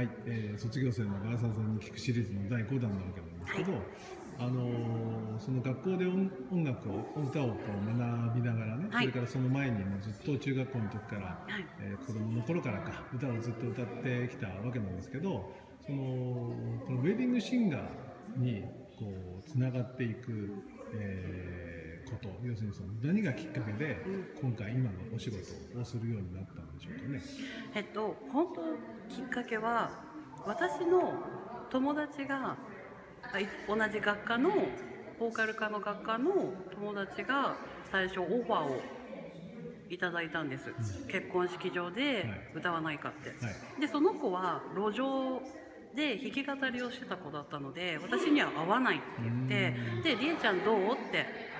はい、えー、卒業生のガーサーさんに聞くシリーズの第5弾なわけなんですけど、はい、あのー、その学校で音音楽を歌をこう学びながらね、はい、それからその前にもずっと中学校の時から、はい、えー、子供の頃からか歌をずっと歌ってきたわけなんですけどそのこのウェディングシンガーにこうつながっていく、えー、こと要するにその何がきっかけで今回今のお仕事をするようになったんでしょうかね。えっと本当きっかけは私の友達が同じ学科のボーカル科の学科の友達が最初オファーをいただいたんです、うん、結婚式場で歌わないかって、はい。はい、でその子は路上で弾き語りをしてた子だったので私には合わないって言ってで「りえちゃんどう?」って「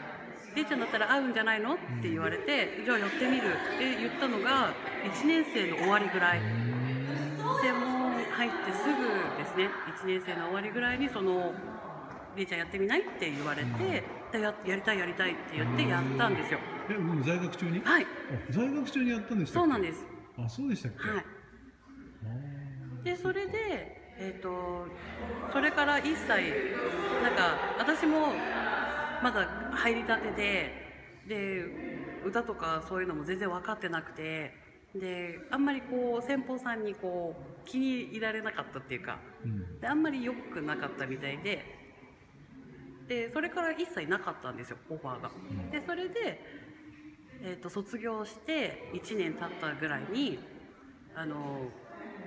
りえちゃんだったら合うんじゃないの?」って言われて「じゃあやってみる」って言ったのが1年生の終わりぐらい。専門入ってすぐですね。1年生の終わりぐらいにその「りえちゃんやってみない?」って言われてややりたいやりたいって言ってやったんですよ。え在学中に？はい。在学中にやったんですそうなんです。あそうでしたっけ？はい。でそれでえーと、それから一切なんか私もまだ入りたてでで歌とかそういうのも全然分かってなくてであんまりこう先方さんにこう気に入られなかったっていうか、うん、であんまり良くなかったみたいででそれから一切なかったんですよオファーが。でそれで、えーと卒業して1年経ったぐらいにあの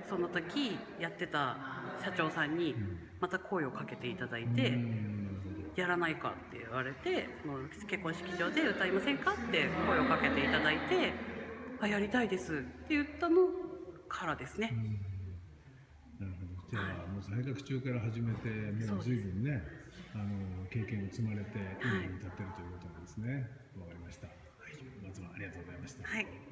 その時やってた社長さんにまた声をかけていただいて「やらないか?」って言われて「結婚式場で歌いませんか?」って声をかけていただいて「あやりたいです」って言ったのからですね。なるほどじゃあもう在学中から始めてもう随分ねあの経験を積まれて今に至ってるということなんですねわ、はい、かりました、はい、まずはありがとうございました。はい